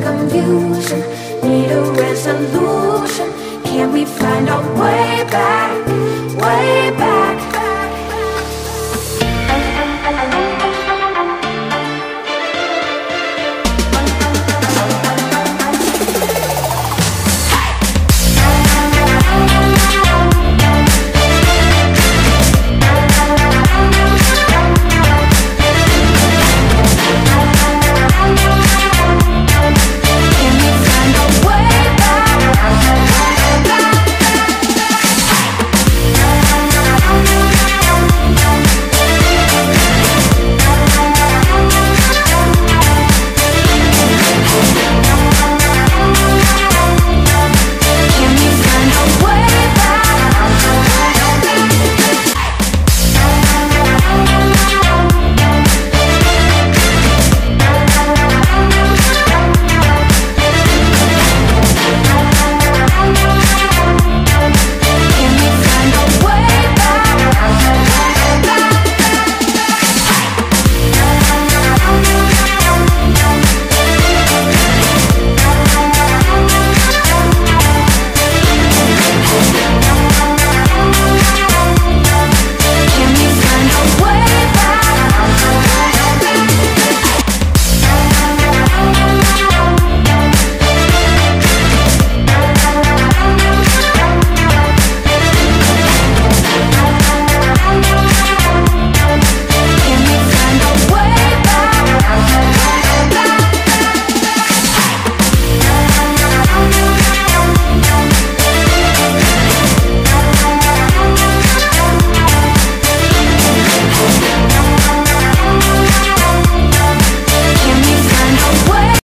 some confusion. Need a resolution. Can we?